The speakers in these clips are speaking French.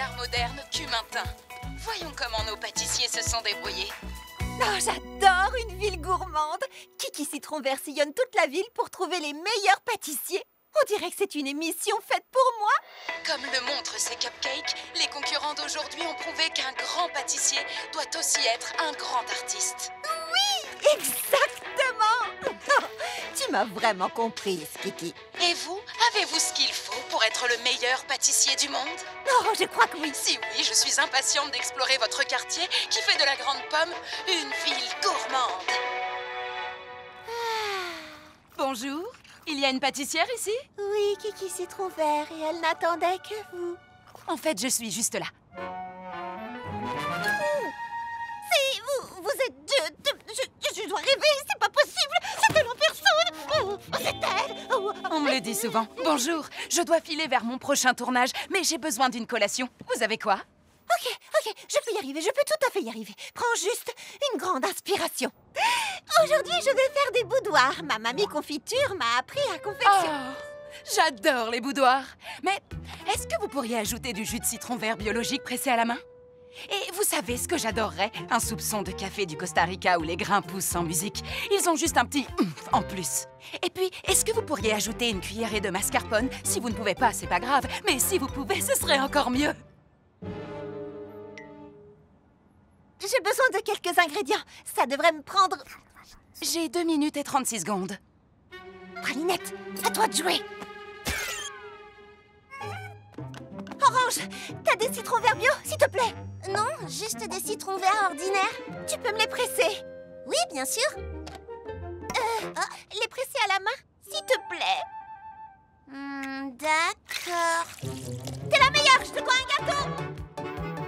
d'art moderne Cumintin. Voyons comment nos pâtissiers se sont débrouillés. Oh, j'adore une ville gourmande Kiki Citron Vert sillonne toute la ville pour trouver les meilleurs pâtissiers. On dirait que c'est une émission faite pour moi. Comme le montrent ces cupcakes, les concurrents d'aujourd'hui ont prouvé qu'un grand pâtissier doit aussi être un grand artiste. Oui, exactement Tu m'as vraiment comprise, Kiki. Et vous, avez-vous ce qu'il faut? Pour être le meilleur pâtissier du monde Oh, je crois que oui. Si oui, je suis impatiente d'explorer votre quartier qui fait de la Grande Pomme une ville gourmande. Bonjour, il y a une pâtissière ici? Oui, Kiki Citron Vert, et elle n'attendait que vous. En fait, je suis juste là. Si, vous, vous êtes je dois rêver, c'est pas possible Oh, c'est elle Oh, On me le dit souvent. Bonjour, je dois filer vers mon prochain tournage, mais j'ai besoin d'une collation. Vous avez quoi? Ok, ok, je peux y arriver, je peux tout à fait y arriver. Prends juste une grande inspiration. Aujourd'hui, je vais faire des boudoirs. Ma mamie confiture m'a appris à confectionner. Oh, J'adore les boudoirs. Mais est-ce que vous pourriez ajouter du jus de citron vert biologique pressé à la main? Et vous savez ce que j'adorerais? Un soupçon de café du Costa Rica où les grains poussent sans musique. Ils ont juste un petit en plus. Et puis, est-ce que vous pourriez ajouter une cuillerée de mascarpone? Si vous ne pouvez pas, c'est pas grave. Mais si vous pouvez, ce serait encore mieux. J'ai besoin de quelques ingrédients. Ça devrait me prendre... J'ai 2 minutes et 36 secondes. Pralinette, à toi de jouer. Orange, t'as des citrons verts bio, s'il te plaît Non, juste des citrons verts ordinaires. Tu peux me les presser Oui, bien sûr. Euh, ah, les presser à la main, s'il te plaît. Hmm, D'accord. T'es la meilleure, je te dois un gâteau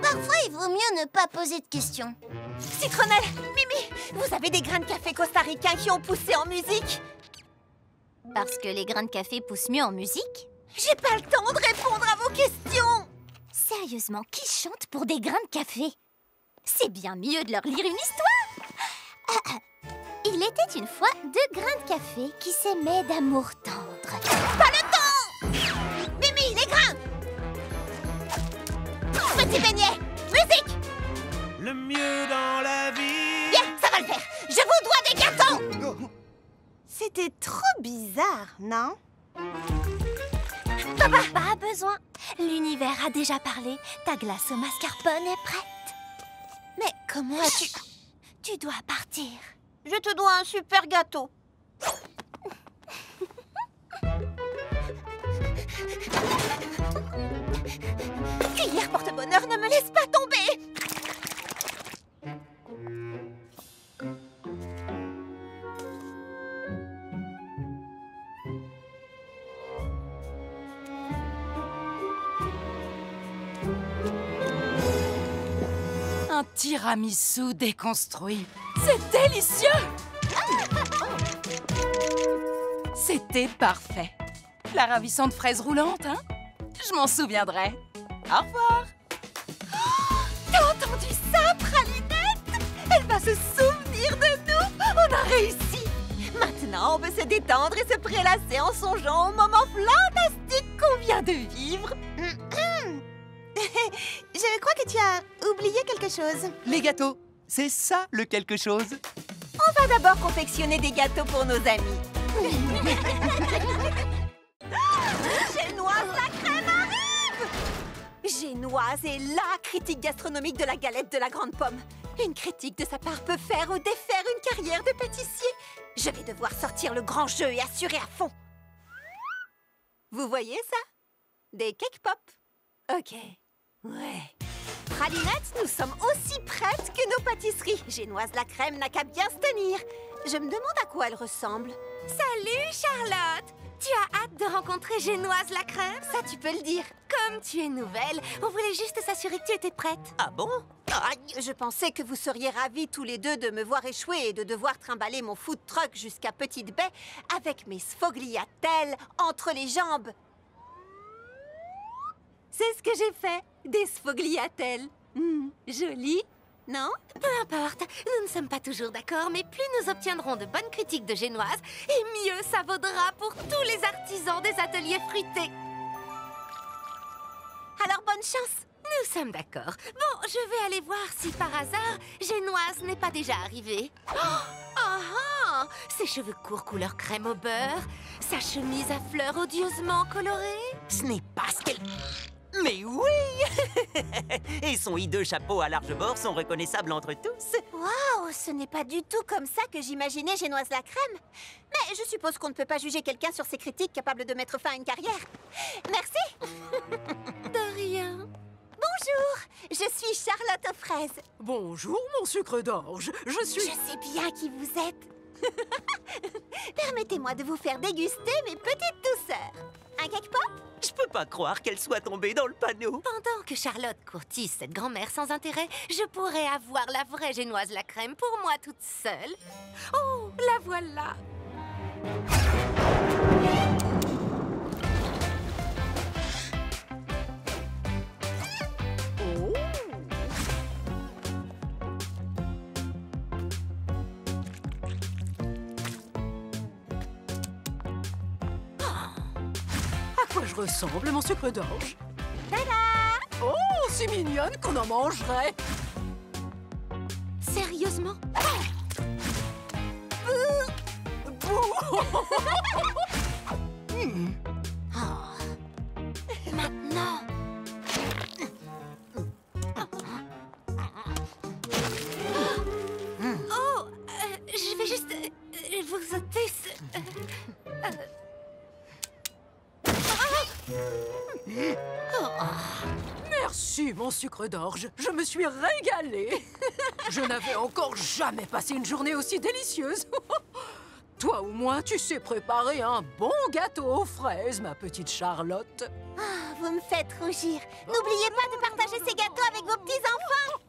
Parfois, il vaut mieux ne pas poser de questions. Citronnelle, Mimi, vous avez des grains de café costaricains qui ont poussé en musique Parce que les grains de café poussent mieux en musique J'ai pas le temps de répondre à vos questions Sérieusement, qui chante pour des grains de café? C'est bien mieux de leur lire une histoire! Ah, ah. Il était une fois deux grains de café qui s'aimaient d'amour tendre. Pas le temps! Mimi, les grains! Petit beignet Musique! Le mieux dans la vie. Bien, ça va le faire. Je vous dois des gâteaux C'était trop bizarre, non? Pas besoin L'univers a déjà parlé. Ta glace au mascarpone est prête. Mais comment as-tu... Tu dois partir. Je te dois un super gâteau Cuillère porte-bonheur, ne me laisse pas tomber Tiramisu déconstruit. C'est délicieux! C'était parfait. La ravissante fraise roulante, hein? Je m'en souviendrai. Au revoir! T'as entendu ça, Pralinette? Elle va se souvenir de nous. On a réussi. Maintenant, on peut se détendre et se prélasser en songeant au moment fantastique qu'on vient de vivre Je crois que tu as oublié quelque chose. Les gâteaux, c'est ça le quelque chose. On va d'abord confectionner des gâteaux pour nos amis. Génoise, la crème arrive Génoise est la critique gastronomique de la galette de la grande pomme. Une critique de sa part peut faire ou défaire une carrière de pâtissier. Je vais devoir sortir le grand jeu et assurer à fond. Vous voyez ça? Des cake pop. Ok. Ouais. Pralinette, nous sommes aussi prêtes que nos pâtisseries. Génoise la crème n'a qu'à bien se tenir. Je me demande à quoi elle ressemble. Salut Charlotte Tu as hâte de rencontrer Génoise la crème? Ça, tu peux le dire. Comme tu es nouvelle, on voulait juste s'assurer que tu étais prête. Ah bon? Je pensais que vous seriez ravis tous les deux de me voir échouer et de devoir trimballer mon food truck jusqu'à Petite Baie avec mes sfogliatelles entre les jambes. C'est ce que j'ai fait, des sfogliatelles. Hmm, joli, non? Peu importe, nous ne sommes pas toujours d'accord, mais plus nous obtiendrons de bonnes critiques de Génoise, et mieux ça vaudra pour tous les artisans des ateliers fruités. Alors bonne chance Nous sommes d'accord. Bon, je vais aller voir si par hasard Génoise n'est pas déjà arrivée. Oh, ah ah Ses cheveux courts couleur crème au beurre, sa chemise à fleurs odieusement colorée. Ce n'est pas ce qu'elle... Mais oui Et son hideux chapeau à large bord sont reconnaissables entre tous. Waouh, ce n'est pas du tout comme ça que j'imaginais Génoise la crème. Mais je suppose qu'on ne peut pas juger quelqu'un sur ses critiques capables de mettre fin à une carrière. Merci De rien. Bonjour, je suis Charlotte aux fraises. Bonjour, mon sucre d'orge. Je Je suis... sais bien qui vous êtes. Permettez-moi de vous faire déguster mes petites douceurs. Un cake pop? Je peux pas croire qu'elle soit tombée dans le panneau. Pendant que Charlotte courtise cette grand-mère sans intérêt, je pourrais avoir la vraie Génoise la crème pour moi toute seule. Oh, la voilà. À ressemble, mon sucre d'orge. Oh, si mignonne qu'on en mangerait. Sérieusement? Maintenant Mon sucre d'orge. Je me suis régalée. Je n'avais encore jamais passé une journée aussi délicieuse. Toi ou moi, tu sais préparer un bon gâteau aux fraises, ma petite Charlotte. Ah, Vous me faites rougir. N'oubliez pas de partager ces gâteaux avec vos petits-enfants.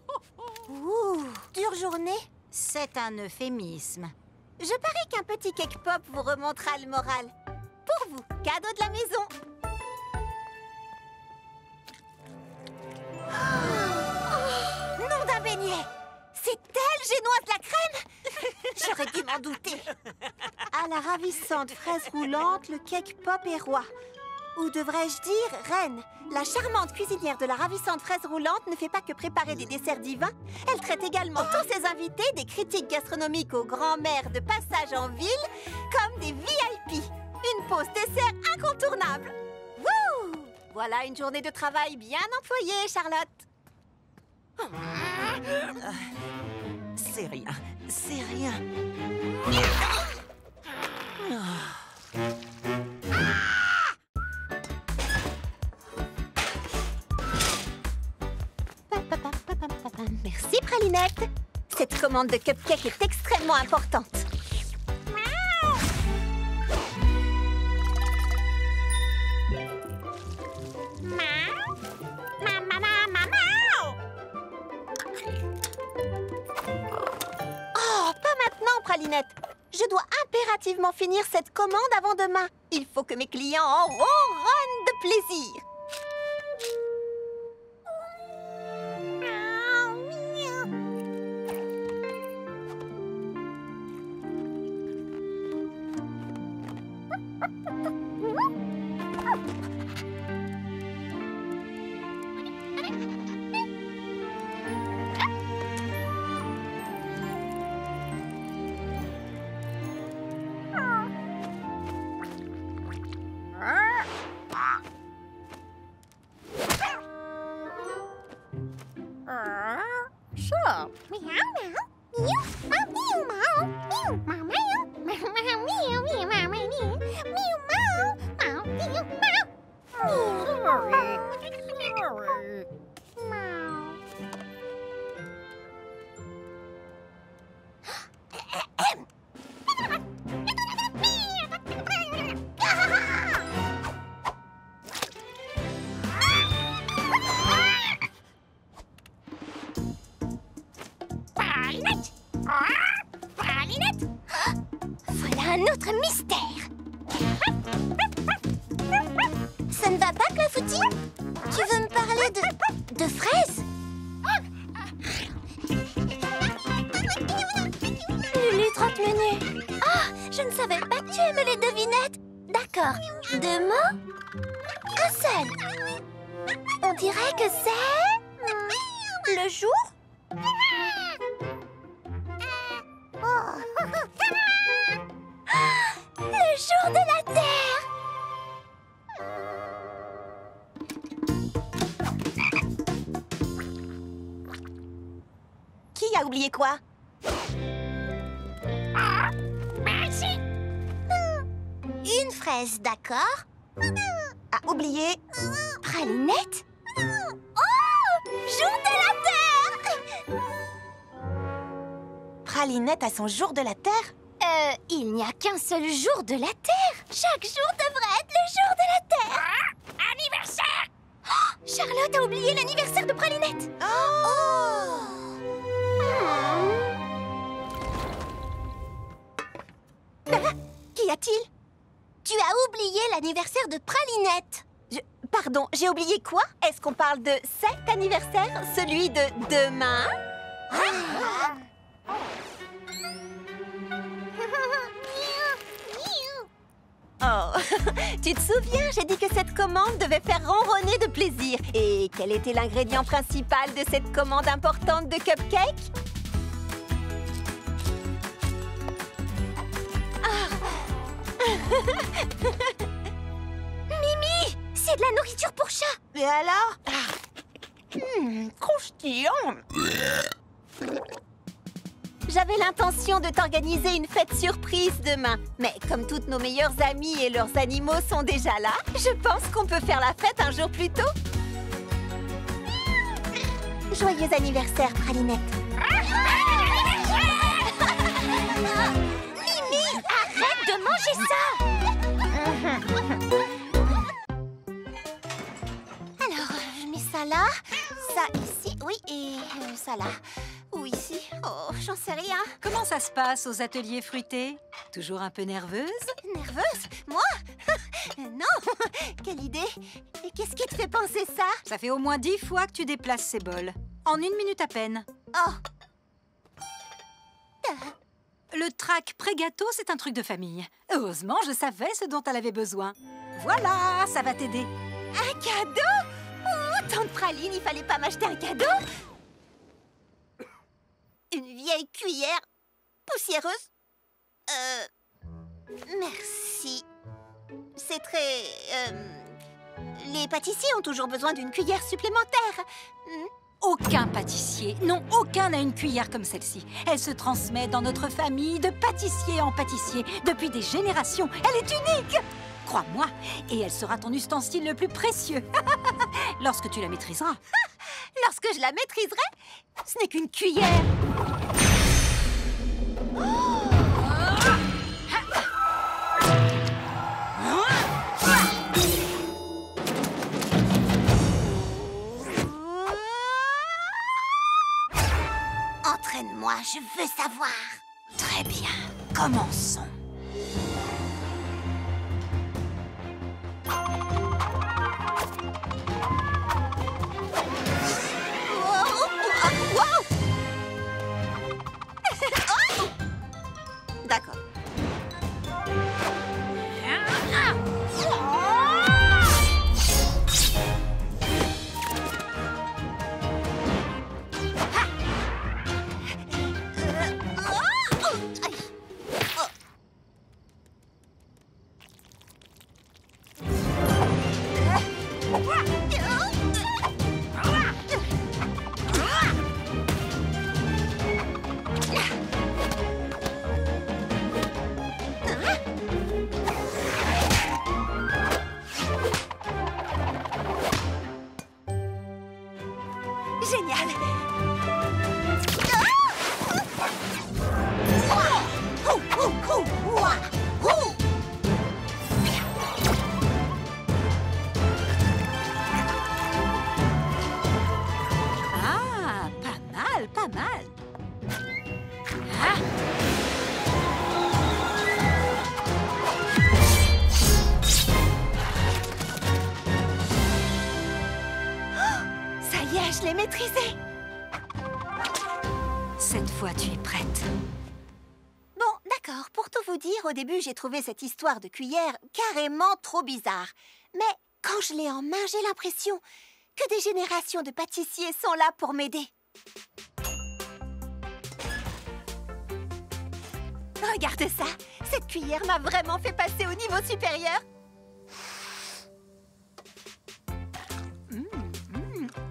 Ouh, dure journée C'est un euphémisme. Je parie qu'un petit cake pop vous remontera le moral. Pour vous, cadeau de la maison. Oh, nom d'un beignet C'est elle, Génoise la crème J'aurais dû m'en douter. À la ravissante fraise roulante, le cake pop est roi. Ou devrais-je dire reine La charmante cuisinière de la ravissante fraise roulante ne fait pas que préparer des desserts divins. Elle traite également tous ses invités des critiques gastronomiques aux grands-mères de passage en ville comme des VIP. Une pause dessert incontournable. Voilà une journée de travail bien employée, Charlotte. C'est rien, c'est rien. Merci, Pralinette. Cette commande de cupcake est extrêmement importante. Je dois impérativement finir cette commande avant demain. Il faut que mes clients en ronronnent de plaisir. D'accord. A oublié. Pralinette Oh Jour de la Terre! Pralinette à son jour de la Terre? Euh, il n'y a qu'un seul jour de la Terre. Chaque jour devrait être le jour de la Terre. Anniversaire! Charlotte a oublié l'anniversaire de Pralinette Oh! Qu'y a-t-il? Tu as oublié l'anniversaire de Pralinette. Pardon, j'ai oublié quoi? Est-ce qu'on parle de cet anniversaire Celui de demain? Oh, tu te souviens, j'ai dit que cette commande devait faire ronronner de plaisir. Et quel était l'ingrédient principal de cette commande importante de cupcake? Mimi C'est de la nourriture pour chat Et alors? Hmm, croustillant J'avais l'intention de t'organiser une fête surprise demain. Mais comme toutes nos meilleures amies et leurs animaux sont déjà là, je pense qu'on peut faire la fête un jour plus tôt. Joyeux anniversaire, Pralinette. De manger ça Alors, je mets ça là, ça ici, oui, et euh, ça là. Ou ici Oh, j'en sais rien. Comment ça se passe aux ateliers fruités? Toujours un peu nerveuse? Nerveuse? Moi? Non Quelle idée Et qu'est-ce qui te fait penser ça? Ça fait au moins dix fois que tu déplaces ces bols. En une minute à peine. Oh Le trac pré-gâteau, c'est un truc de famille. Heureusement, je savais ce dont elle avait besoin. Voilà, ça va t'aider. Un cadeau? Oh, tante Praline, il fallait pas m'acheter un cadeau Une vieille cuillère poussiéreuse Euh... Merci. C'est très... euh, Les pâtissiers ont toujours besoin d'une cuillère supplémentaire. Aucun pâtissier, non, aucun n'a une cuillère comme celle-ci. Elle se transmet dans notre famille de pâtissier en pâtissier depuis des générations. Elle est unique Crois-moi, et elle sera ton ustensile le plus précieux. Lorsque tu la maîtriseras. Lorsque je la maîtriserai, ce n'est qu'une cuillère. Je veux savoir. Très bien, commençons. Au début, j'ai trouvé cette histoire de cuillère carrément trop bizarre. Mais quand je l'ai en main, j'ai l'impression que des générations de pâtissiers sont là pour m'aider. Regarde ça Cette cuillère m'a vraiment fait passer au niveau supérieur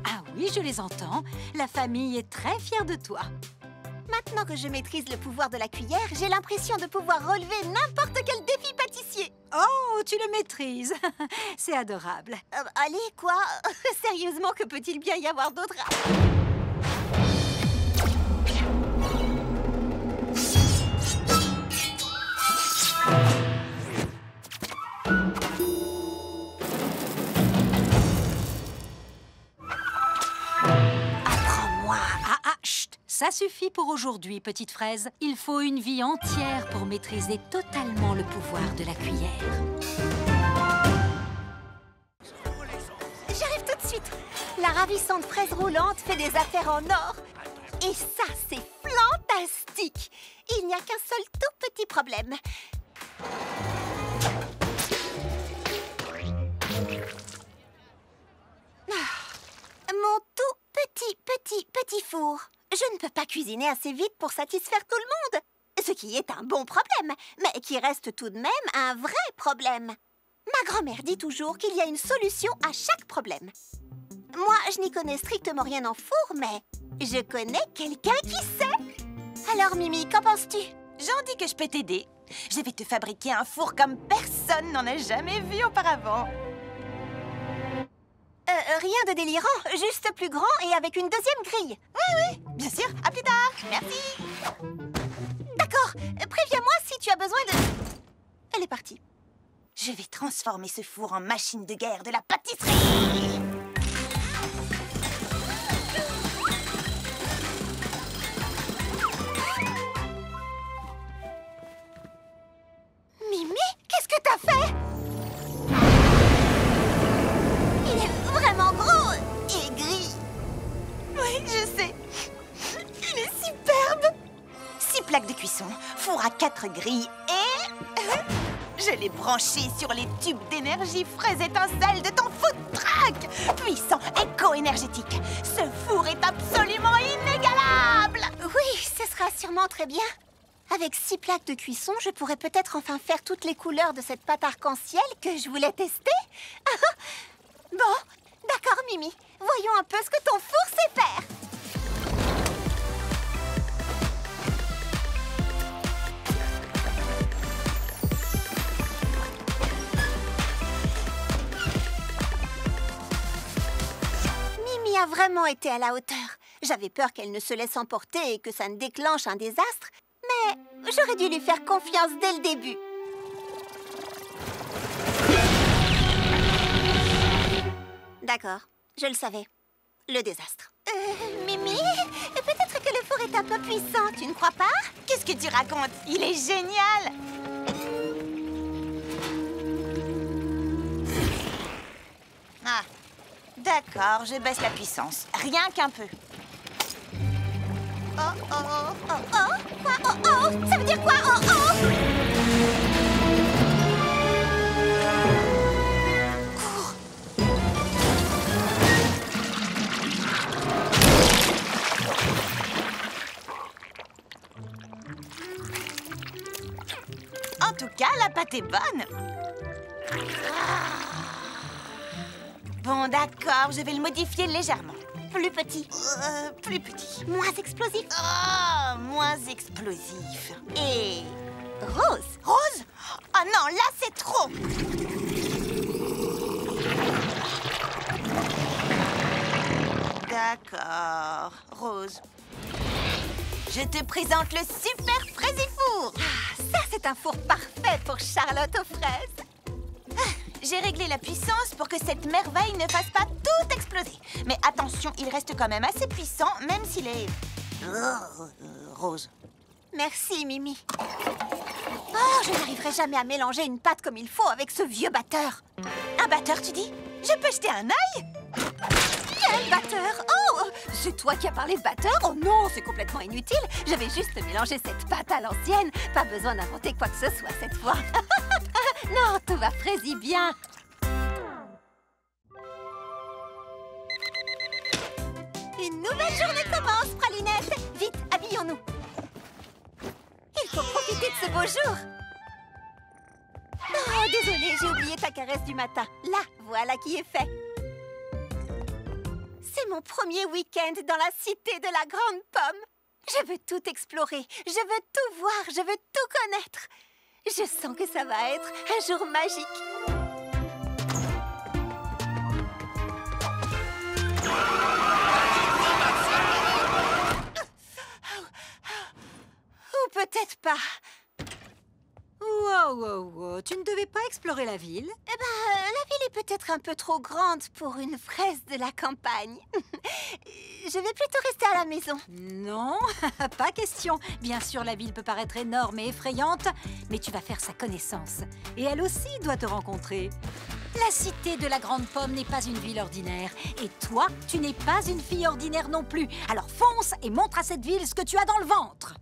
Ah oui, je les entends. La famille est très fière de toi. Maintenant que je maîtrise le pouvoir de la cuillère, j'ai l'impression de pouvoir relever n'importe quel défi pâtissier Oh, tu le maîtrises. C'est adorable. Euh, Allez, quoi? Sérieusement, que peut-il bien y avoir d'autre Ça suffit pour aujourd'hui, petite fraise. Il faut une vie entière pour maîtriser totalement le pouvoir de la cuillère. J'arrive tout de suite La ravissante fraise roulante fait des affaires en or Et ça, c'est fantastique Il n'y a qu'un seul tout petit problème. Ah, Mon tout petit, petit, petit four Je ne peux pas cuisiner assez vite pour satisfaire tout le monde Ce qui est un bon problème, mais qui reste tout de même un vrai problème Ma grand-mère dit toujours qu'il y a une solution à chaque problème. Moi, je n'y connais strictement rien en four, mais je connais quelqu'un qui sait. Alors, Mimi, qu'en penses-tu? J'en dis que je peux t'aider. Je vais te fabriquer un four comme personne n'en a jamais vu auparavant. Euh, Rien de délirant, juste plus grand et avec une deuxième grille. Bien sûr, à plus tard. Merci. D'accord, euh, préviens-moi si tu as besoin de... Elle est partie. Je vais transformer ce four en machine de guerre de la pâtisserie. Quatre grilles et... Je l'ai branché sur les tubes d'énergie fraise étincelle de ton food truck Puissant, éco-énergétique Ce four est absolument inégalable Oui, ce sera sûrement très bien. Avec six plaques de cuisson, je pourrais peut-être enfin faire toutes les couleurs de cette pâte arc-en-ciel que je voulais tester. bon, d'accord, Mimi. Voyons un peu ce que ton four sait faire. A vraiment été à la hauteur. J'avais peur qu'elle ne se laisse emporter et que ça ne déclenche un désastre, mais j'aurais dû lui faire confiance dès le début. D'accord, je le savais. Le désastre. Euh, Mimi, peut-être que le four est un peu puissant, tu ne crois pas? Qu'est-ce que tu racontes? Il est génial Ah, d'accord, je baisse la puissance. Rien qu'un peu. Oh, oh, oh, oh, oh Quoi Oh, oh Ça veut dire quoi Oh, oh? En tout cas, la pâte est bonne. Bon, d'accord, je vais le modifier légèrement. Plus petit, Euh, plus petit. moins explosif. Oh, moins explosif. Et rose. Rose? Oh non, là c'est trop D'accord, Rose. Je te présente le super fraisifour Ça, c'est un four parfait pour Charlotte aux fraises. J'ai réglé la puissance pour que cette merveille ne fasse pas tout exploser. Mais attention, il reste quand même assez puissant, même s'il est... euh, rose. Merci, Mimi. Oh, je n'arriverai jamais à mélanger une pâte comme il faut avec ce vieux batteur. Un batteur, tu dis? Je peux jeter un œil? Quel batteur Oh, c'est toi qui as parlé de batteur? Oh non, c'est complètement inutile. J'avais juste mélangé cette pâte à l'ancienne. Pas besoin d'inventer quoi que ce soit cette fois. non, tout va fraisi bien. Une nouvelle journée commence, Pralinette Vite, habillons-nous Il faut profiter de ce beau jour Oh, désolée, j'ai oublié ta caresse du matin. Là, voilà qui est fait. C'est mon premier week-end dans la cité de la Grande Pomme. Je veux tout explorer, je veux tout voir, je veux tout connaître. Je sens que ça va être un jour magique. Ou peut-être pas. Wow, wow, wow. Tu ne devais pas explorer la ville Eh ben, la ville est peut-être un peu trop grande pour une fraise de la campagne. Je vais plutôt rester à la maison. Non, pas question. Bien sûr, la ville peut paraître énorme et effrayante, mais tu vas faire sa connaissance. Et elle aussi doit te rencontrer. La cité de la Grande Pomme n'est pas une ville ordinaire. Et toi, tu n'es pas une fille ordinaire non plus. Alors fonce et montre à cette ville ce que tu as dans le ventre.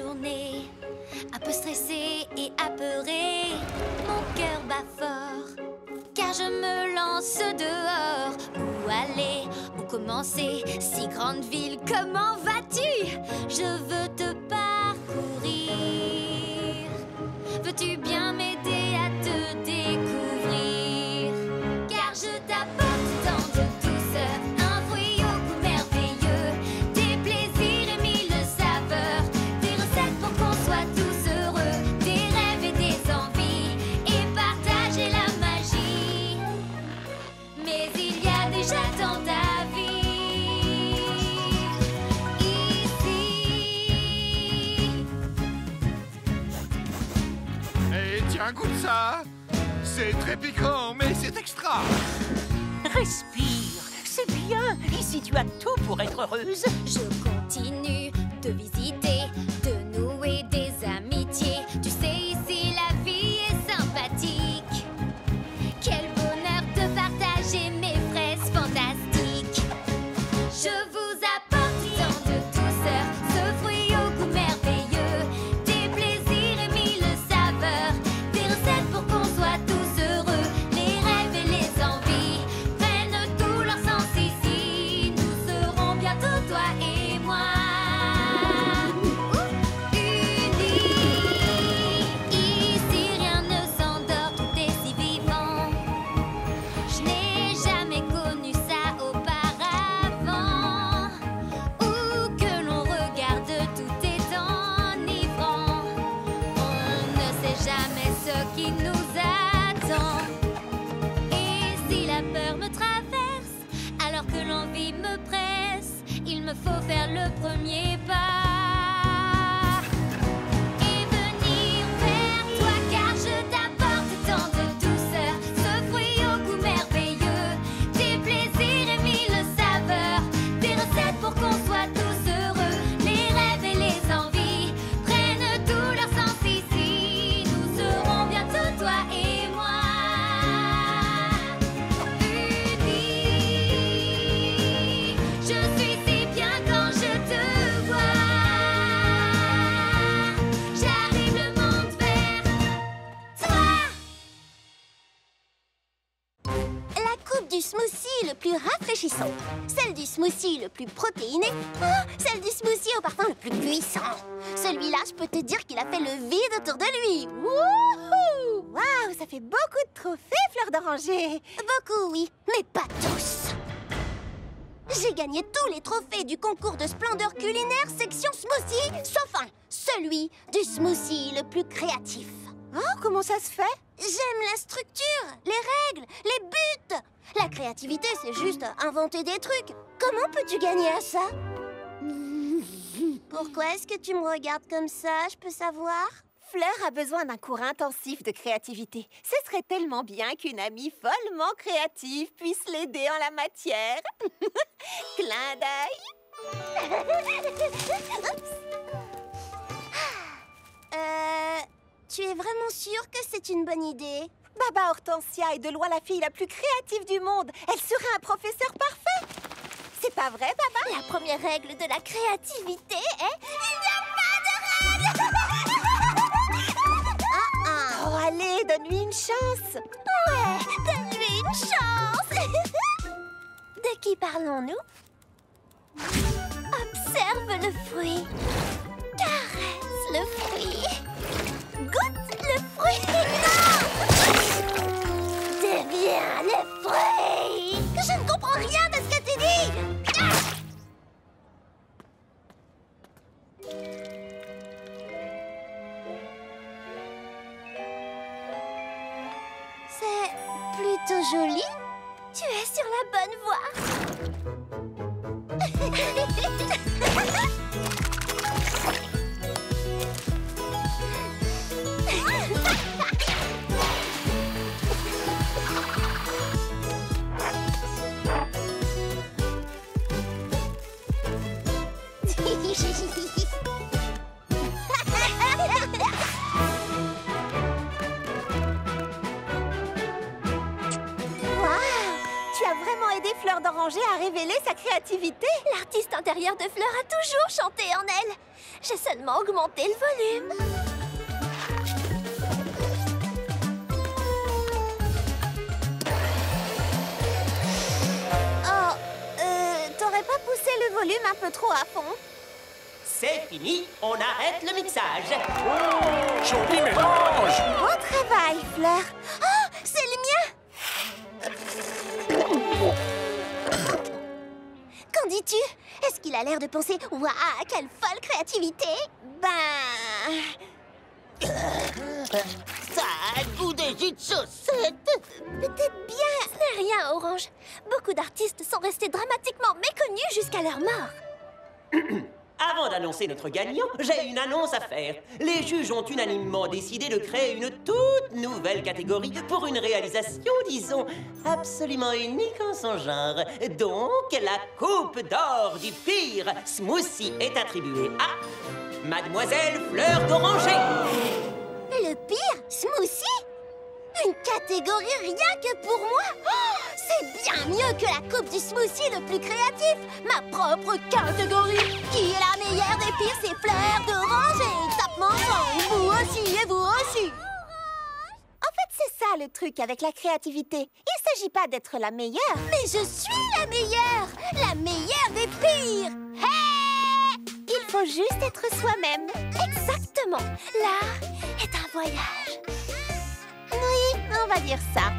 Un peu stressée et apeurée. Mon cœur bat fort, car je me lance dehors. Où aller, où commencer? Si grande ville, comment vas-tu? Je veux te parcourir. Veux-tu bien C'est très piquant, mais c'est extra Respire, c'est bien. Ici, tu as tout pour être heureuse. Je continue de visiter, Celle du smoothie le plus protéiné. Ah, celle du smoothie au parfum le plus puissant. Celui-là, je peux te dire qu'il a fait le vide autour de lui. Wouhou Waouh, ça fait beaucoup de trophées, Fleur d'Oranger Beaucoup, oui, mais pas tous. J'ai gagné tous les trophées du concours de splendeur culinaire section smoothie, sauf un, celui du smoothie le plus créatif. Oh, comment ça se fait? J'aime la structure, les règles, les buts. La créativité, c'est juste inventer des trucs. Comment peux-tu gagner à ça? Pourquoi est-ce que tu me regardes comme ça Je peux savoir? Fleur a besoin d'un cours intensif de créativité. Ce serait tellement bien qu'une amie follement créative puisse l'aider en la matière. Clin d'œil. Euh... Tu es vraiment sûre que c'est une bonne idée? Baba Hortensia est de loin la fille la plus créative du monde. Elle serait un professeur parfait. C'est pas vrai, papa La première règle de la créativité est... Il n'y a pas de règle Ah, ah. Oh, allez, donne-lui une chance Ouais, donne-lui une chance De qui parlons-nous? Observe le fruit. Caresse le fruit. Le fruit. Deviens le fruit. Je ne comprends rien de ce que tu dis. C'est plutôt joli. Tu es sur la bonne voie. Vraiment aidé Fleur d'Oranger à révéler sa créativité L'artiste intérieur de Fleur a toujours chanté en elle. J'ai seulement augmenté le volume. Oh, euh, t'aurais pas poussé le volume un peu trop à fond? C'est fini, on arrête le mixage. Joli mélange Bon travail, Fleur Oh, Est-ce qu'il a l'air de penser « Waouh, quelle folle créativité !» Ben... Ça a un goût de jus de chaussette Peut-être bien Ce n'est rien, Orange. Beaucoup d'artistes sont restés dramatiquement méconnus jusqu'à leur mort. Avant d'annoncer notre gagnant, j'ai une annonce à faire. Les juges ont unanimement décidé de créer une toute nouvelle catégorie pour une réalisation, disons, absolument unique en son genre. Donc, la coupe d'or du pire smoothie est attribuée à Mademoiselle Fleur d'Oranger. Le pire Smoothie? Une catégorie rien que pour moi. Oh, C'est bien mieux que la coupe du smoothie le plus créatif. Ma propre catégorie. Qui est la meilleure des pires C'est Fleur d'Oranger Top mon sang Vous aussi et vous aussi. En fait, c'est ça le truc avec la créativité. Il s'agit pas d'être la meilleure. Mais je suis la meilleure. La meilleure des pires. Hey! Il faut juste être soi-même. Exactement. L'art est un voyage on va dire ça.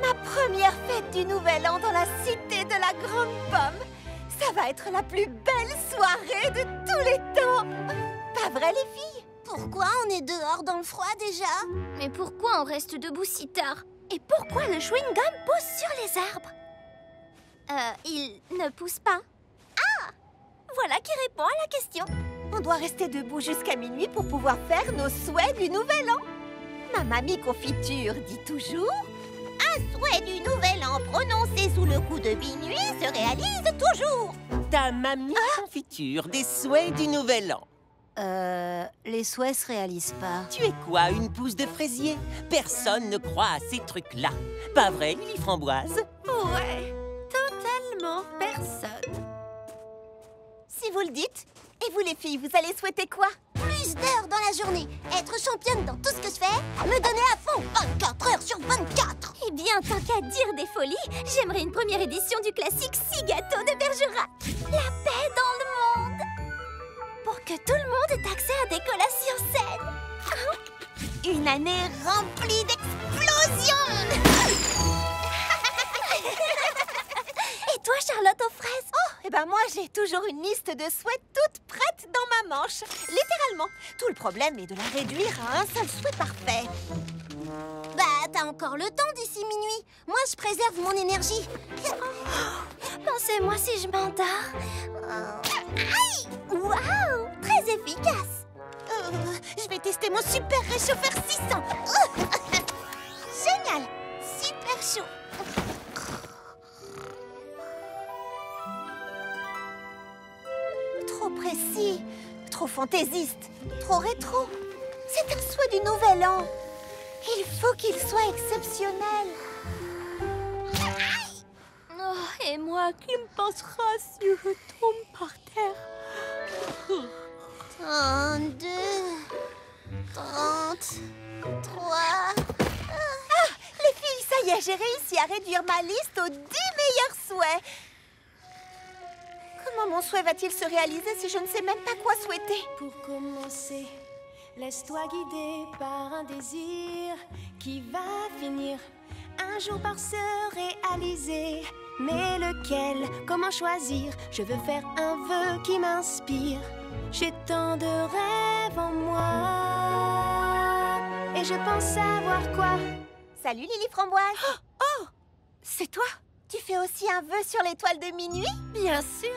Ma première fête du Nouvel An dans la cité de la Grande Pomme. Ça va être la plus belle soirée de tous les temps. Pas vrai, les filles? Pourquoi on est dehors dans le froid déjà? Mais pourquoi on reste debout si tard? Et pourquoi le chewing-gum pousse sur les arbres? Euh, il ne pousse pas. Ah Voilà qui répond à la question. On doit rester debout jusqu'à minuit pour pouvoir faire nos souhaits du Nouvel An. Ma mamie confiture dit toujours Un souhait du nouvel an prononcé sous le coup de minuit se réalise toujours. Ta mamie confiture des souhaits du Nouvel An. Euh, les souhaits se réalisent pas. Tu es quoi, une pousse de fraisier? Personne ne croit à ces trucs-là. Pas vrai, Lily Framboise? Ouais, totalement personne. Si vous le dites. Et vous, les filles, vous allez souhaiter quoi? Plus d'heures dans la journée, être championne dans tout ce que je fais, me donner à fond. 24 heures sur 24 Eh bien, tant qu'à dire des folies, j'aimerais une première édition du classique 6 gâteaux de Bergerac. La paix dans le monde. Pour que tout le monde ait accès à des collations saines Une année remplie d'explosions toi, Charlotte aux fraises Oh, et ben moi, j'ai toujours une liste de souhaits toute prête dans ma manche. Littéralement. Tout le problème est de la réduire à un seul souhait parfait. Bah, t'as encore le temps d'ici minuit. Moi, je préserve mon énergie. Pensez-moi si je m'endors. Aïe Waouh Très efficace. Euh, je vais tester mon super réchauffeur 600. Génial Super chaud précis, trop fantaisiste, trop rétro. C'est un souhait du nouvel an. Il faut qu'il soit exceptionnel. Oh, et moi qui me passera si je tombe par terre 32, 30, 3... Ah, les filles, ça y est, j'ai réussi à réduire ma liste aux 10 meilleurs souhaits. Comment mon souhait va-t-il se réaliser si je ne sais même pas quoi souhaiter Pour commencer, laisse-toi guider par un désir qui va finir un jour par se réaliser. Mais lequel Comment choisir? Je veux faire un vœu qui m'inspire. J'ai tant de rêves en moi. Et je pense savoir quoi. Salut Lily Framboise Oh C'est toi? Tu fais aussi un vœu sur l'étoile de minuit? Bien sûr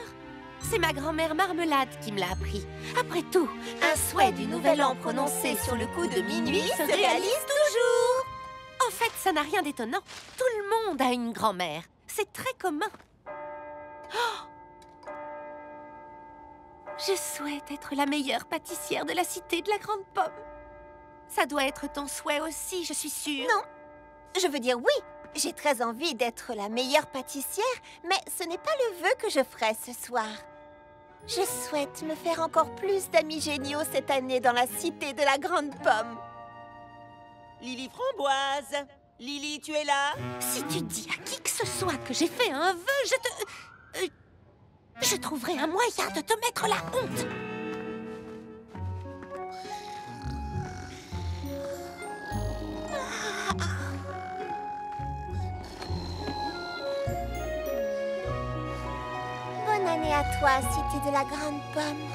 C'est ma grand-mère Marmelade qui me l'a appris. Après tout, un souhait du nouvel an prononcé sur le coup de minuit se réalise toujours En fait, ça n'a rien d'étonnant. Tout le monde a une grand-mère. C'est très commun. Oh je souhaite être la meilleure pâtissière de la cité de la Grande Pomme. Ça doit être ton souhait aussi, je suis sûre. Non, je veux dire oui. J'ai très envie d'être la meilleure pâtissière, mais ce n'est pas le vœu que je ferai ce soir. Je souhaite me faire encore plus d'amis géniaux cette année dans la cité de la Grande Pomme. Lily Framboise Lily, tu es là? Si tu dis à qui que ce soit que j'ai fait un vœu, je te... Euh, je trouverai un moyen de te mettre la honte. À toi, cité de la Grande Pomme.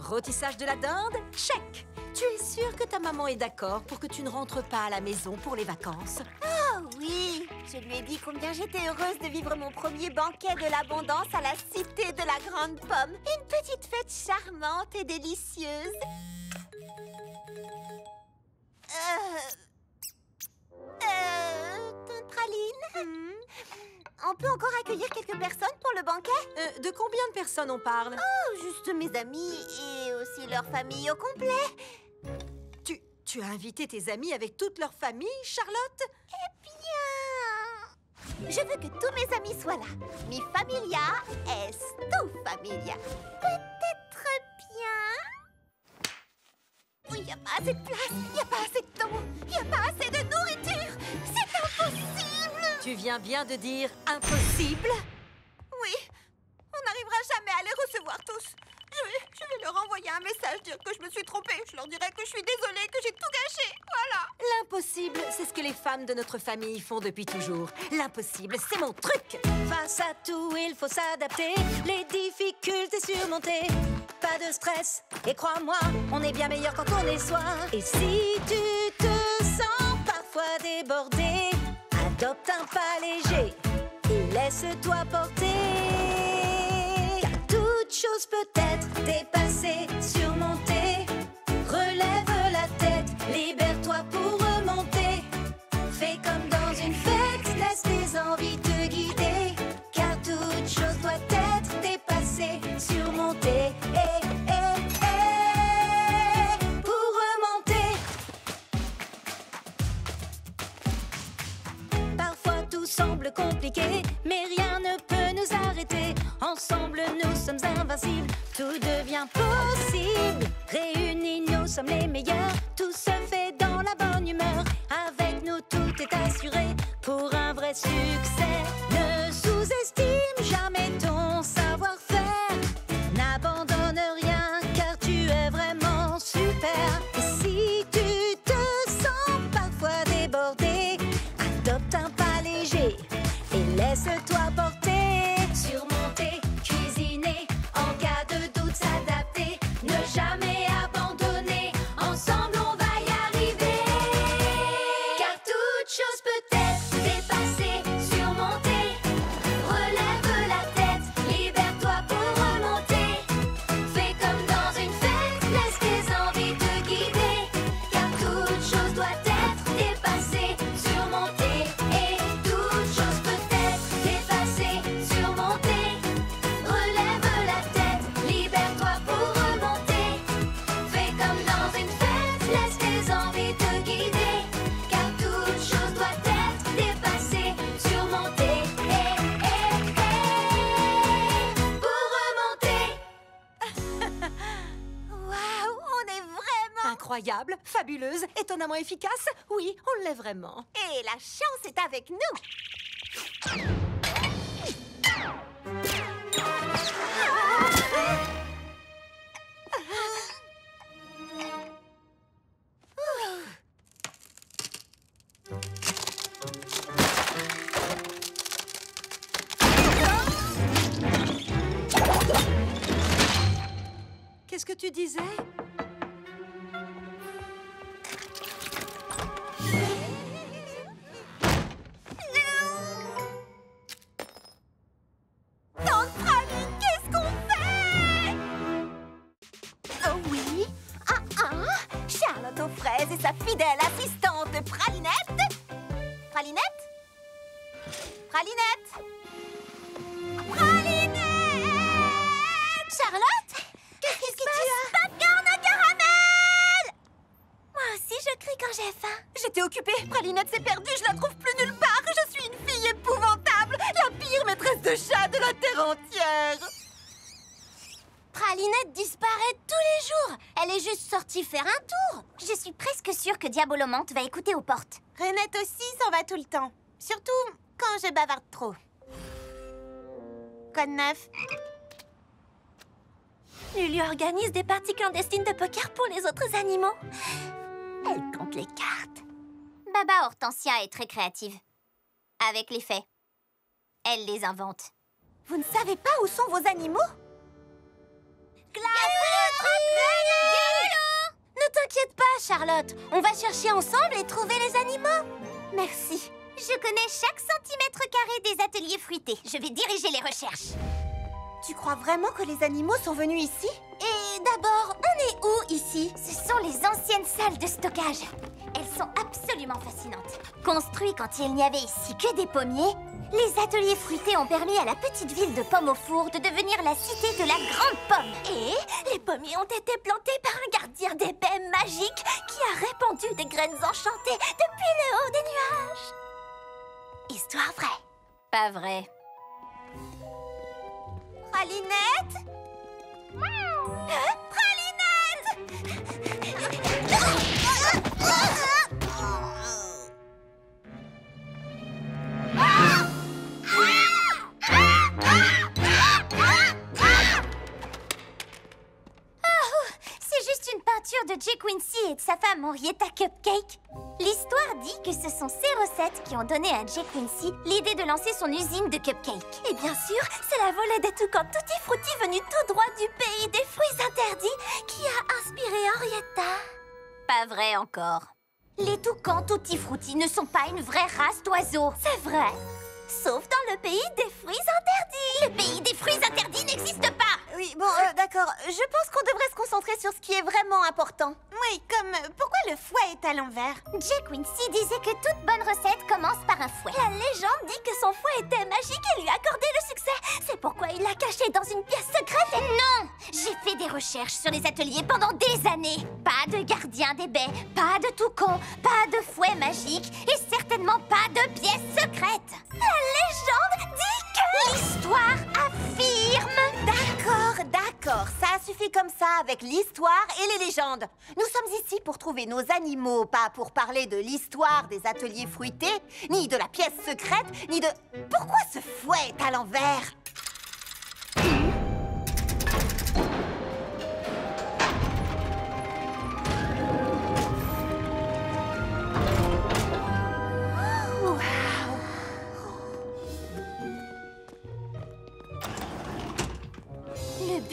Rôtissage de la dinde Check Tu es sûre que ta maman est d'accord pour que tu ne rentres pas à la maison pour les vacances? Oh oui Je lui ai dit combien j'étais heureuse de vivre mon premier banquet de l'abondance à la cité de la Grande Pomme. Une petite fête charmante et délicieuse. Euh... Euh... Praline Hmm. On peut encore accueillir quelques personnes pour le banquet? Euh, De combien de personnes on parle? Oh, juste mes amis et aussi leur famille au complet. tu, tu as invité tes amis avec toute leur famille, Charlotte? Eh bien... Je veux que tous mes amis soient là. Mi familia est tu familia. Peut-être il n'y a pas assez de place, il n'y a pas assez de temps, il n'y a pas assez de nourriture. C'est impossible Tu viens bien de dire impossible? Oui, on n'arrivera jamais à les recevoir tous. Je vais, leur envoyer un message, dire que je me suis trompée. Je leur dirai que je suis désolée, que j'ai tout gâché. Voilà. L'impossible, c'est ce que les femmes de notre famille font depuis toujours. L'impossible, c'est mon truc Face à tout, il faut s'adapter, les difficultés surmonter. Pas de stress, et crois-moi, on est bien meilleur quand on est soi. Et si tu te sens parfois débordé, adopte un pas léger et laisse-toi porter. Chose peut être dépassée, surmontée. Relève la tête, libère-toi pour remonter. Fais comme dans une fête, laisse tes envies te guider. Car toute chose doit être dépassée, surmontée. Eh, eh, eh, pour remonter. Parfois tout semble compliqué, mais rien ne peut. Ensemble nous sommes invincibles, tout devient possible. Réunis nous sommes les meilleurs, tout se fait dans la bonne humeur. Avec nous tout est assuré pour un vrai succès. Étonnamment efficace. Oui, on l'est vraiment. Et la chance est avec nous. Qu'est-ce que tu disais? Va écouter aux portes. Renette aussi s'en va tout le temps. Surtout quand je bavarde trop. Quoi de neuf Lulu organise des parties clandestines de poker pour les autres animaux. Elle compte les cartes. Baba Hortensia est très créative. Avec les faits. Elle les invente. Vous ne savez pas où sont vos animaux? Ne t'inquiète pas, Charlotte. On va chercher ensemble et trouver les animaux. Merci. Je connais chaque centimètre carré des ateliers fruités. Je vais diriger les recherches. Tu crois vraiment que les animaux sont venus ici? Et d'abord, on est où ici? Ce sont les anciennes salles de stockage. Elles sont absolument fascinantes. Construits quand il n'y avait ici que des pommiers, les ateliers fruités ont permis à la petite ville de Pomme au Four de devenir la cité de la Grande Pomme. Et les pommiers ont été plantés par un gardien d'épais magique qui a répandu des graines enchantées depuis le haut des nuages. Histoire vraie. Pas vrai. Pralinette? Hein? De Jay Quincy et de sa femme Henrietta Cupcake. L'histoire dit que ce sont ces recettes qui ont donné à Jay Quincy l'idée de lancer son usine de cupcakes. Et bien sûr, c'est la volée des toucans Tutti Frutti venue tout droit du pays des fruits interdits qui a inspiré Henrietta. Pas vrai encore. Les toucans Tutti Frutti ne sont pas une vraie race d'oiseaux, c'est vrai. Sauf dans le pays des fruits interdits. Le pays des fruits interdits n'existe pas. Oui, bon, euh, d'accord. Je pense qu'on devrait se concentrer sur ce qui est vraiment important. Oui, comme euh, pourquoi le fouet est à l'envers? Jay Quincy disait que toute bonne recette commence par un fouet. La légende dit que son fouet était magique et lui accordait le succès. C'est pourquoi il l'a caché dans une pièce secrète. Et non J'ai fait des recherches sur les ateliers pendant des années. Pas de gardien des baies, pas de toucan, pas de fouet magique et certainement pas de pièce secrète. La légende dit que... L'histoire affirme D'accord, d'accord. Ça suffit comme ça avec l'histoire et les légendes. Nous sommes ici pour trouver nos animaux, pas pour parler de l'histoire des ateliers fruités, ni de la pièce secrète, ni de... Pourquoi ce fouet est à l'envers?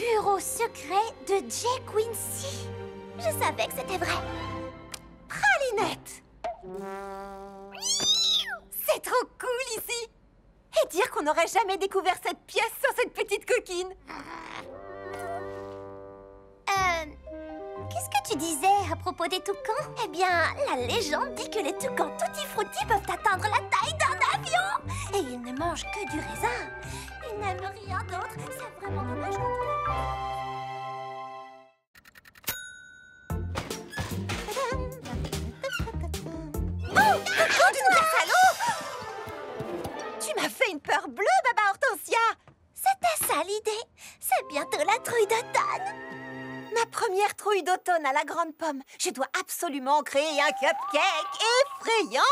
Bureau secret de Jay Quincy. Je savais que c'était vrai. Pralinette C'est trop cool ici Et dire qu'on n'aurait jamais découvert cette pièce sans cette petite coquine Euh. Qu'est-ce que tu disais à propos des toucans? Eh bien, la légende dit que les toucans tutti frutti peuvent atteindre la taille d'un avion Et ils ne mangent que du raisin. Ils n'aiment rien d'autre. C'est vraiment dommage une peur bleue, Baba Hortensia C'était ça l'idée C'est bientôt la trouille d'automne Ma première trouille d'automne à la grande pomme. Je dois absolument créer un cupcake effrayant.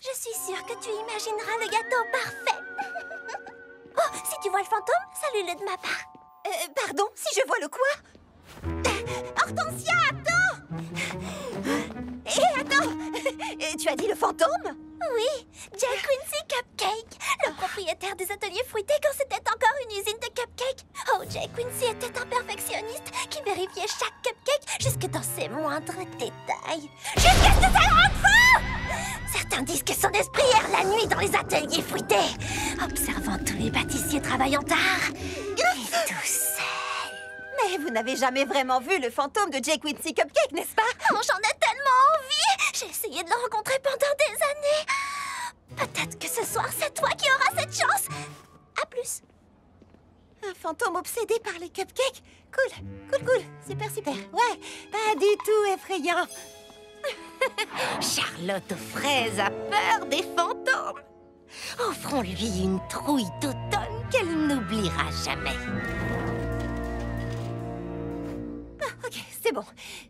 Je suis sûre que tu imagineras le gâteau parfait. oh, si tu vois le fantôme, salue-le de ma part. Euh, pardon, si je vois le quoi? Euh, Hortensia, Euh, Tu as dit le fantôme? Oui, Jack Quincy Cupcake, le propriétaire des ateliers fruités quand c'était encore une usine de cupcakes. Oh, Jack Quincy était un perfectionniste qui vérifiait chaque cupcake jusque dans ses moindres détails. Jusqu'à ce que ça rentre Certains disent que son esprit erre la nuit dans les ateliers fruités, observant tous les pâtissiers travaillant tard et tout seul. Mais vous n'avez jamais vraiment vu le fantôme de Jake Quincy Cupcake, n'est-ce pas? Oh, j'en ai tellement envie J'ai essayé de le rencontrer pendant des années. Peut-être que ce soir, c'est toi qui auras cette chance. À plus. Un fantôme obsédé par les cupcakes? Cool, cool, cool, super, super. Ouais, pas du tout effrayant. Charlotte aux fraises a peur des fantômes. Offrons-lui une trouille d'automne qu'elle n'oubliera jamais. C'est bon.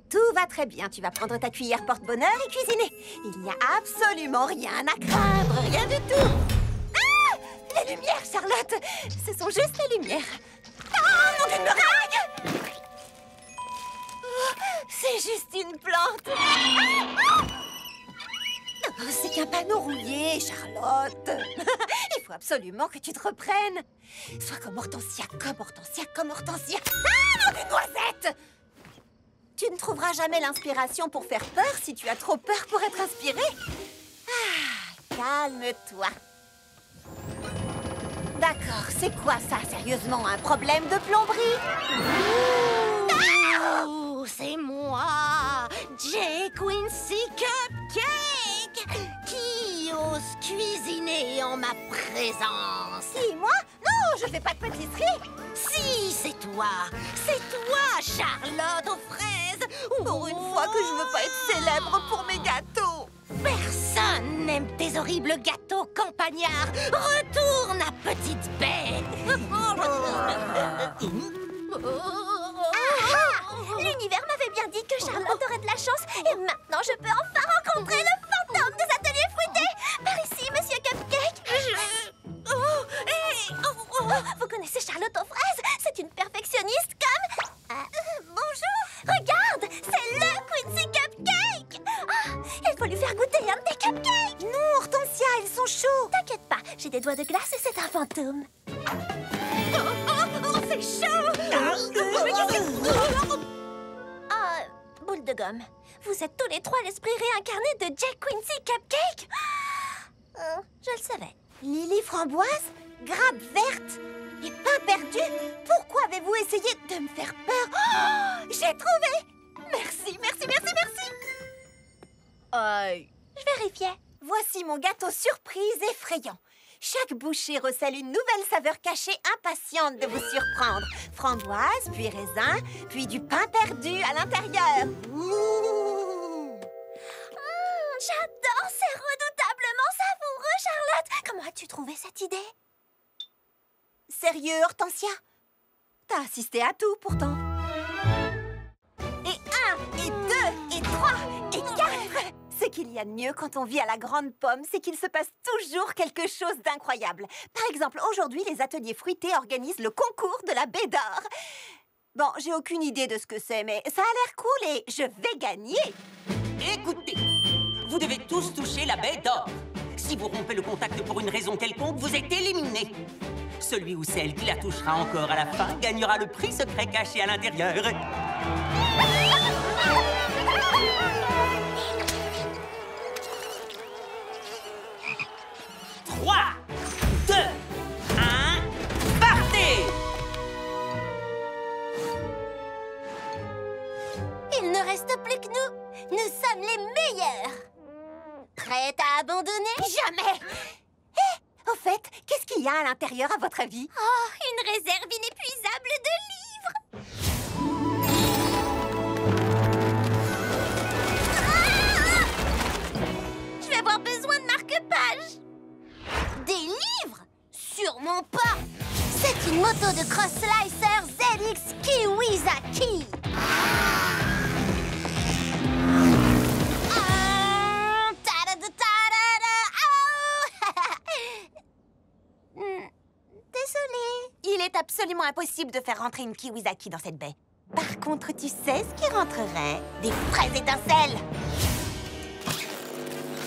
Tout va très bien. Tu vas prendre ta cuillère porte-bonheur et cuisiner. Il n'y a absolument rien à craindre, rien du tout. Ah Les lumières, Charlotte Ce sont juste les lumières. Ah, mon Oh, C'est juste une plante. Ah, ah C'est qu'un panneau rouillé, Charlotte. Il faut absolument que tu te reprennes. Sois comme Hortensia, comme Hortensia, comme Hortensia. Ah, mon dieu, noisette Tu ne trouveras jamais l'inspiration pour faire peur si tu as trop peur pour être inspiré. Ah, calme-toi. D'accord, c'est quoi ça, sérieusement Un problème de plomberie? Oh, c'est moi, J. Quincy Cupcake, qui ose cuisiner en ma présence. Qui, moi Non, je fais pas de pâtisserie. Si, c'est toi, c'est toi, Charlotte aux fraises. Pour une fois que je veux pas être célèbre pour mes gâteaux. Personne n'aime tes horribles gâteaux campagnards. Retourne à petite bête. Ah L'univers m'avait bien dit que Charlotte aurait de la chance et maintenant je peux enfin rencontrer le fantôme ateliers fruités. Par ici, monsieur Cupcake. Oh, hé, oh, oh. Oh, vous connaissez Charlotte aux fraises? C'est une perfectionniste comme... Ah, euh, bonjour Regarde, c'est le Quincy Cupcake Ah, Il faut lui faire goûter un de tes cupcakes Non, Hortensia, ils sont chauds. T'inquiète pas, j'ai des doigts de glace et c'est un fantôme. Oh, oh, oh, c'est chaud Ah, boule de gomme. Vous êtes tous les trois l'esprit réincarné de Jack Quincy Cupcake Euh, Je le savais. Lily framboise Grappe verte Et pain perdu Pourquoi avez-vous essayé de me faire peur? Oh, J'ai trouvé Merci, merci, merci, merci Aïe. Je vérifiais. Voici mon gâteau surprise effrayant. Chaque bouchée recèle une nouvelle saveur cachée impatiente de vous surprendre. Framboise, puis raisin, puis du pain perdu à l'intérieur. Mmh, J'adore, c'est redoutablement Charlotte. Comment as-tu trouvé cette idée? Sérieux, Hortensia? T'as assisté à tout, pourtant. Et un, et deux, et trois, et quatre Ce qu'il y a de mieux quand on vit à la grande pomme, c'est qu'il se passe toujours quelque chose d'incroyable. Par exemple, aujourd'hui, les ateliers fruités organisent le concours de la baie d'or. Bon, j'ai aucune idée de ce que c'est, mais ça a l'air cool et je vais gagner. Écoutez, vous devez tous toucher la baie d'or. Si vous rompez le contact pour une raison quelconque, vous êtes éliminé. Celui ou celle qui la touchera encore à la fin gagnera le prix secret caché à l'intérieur. Trois, deux, un, partez Il ne reste plus que nous. Nous sommes les meilleurs. Prête à abandonner? Jamais. Eh, Au fait, qu'est-ce qu'il y a à l'intérieur, à votre avis? Oh, une réserve inépuisable de livres impossible de faire rentrer une kiwizaki dans cette baie. Par contre, tu sais ce qui rentrerait? Des fraises étincelles!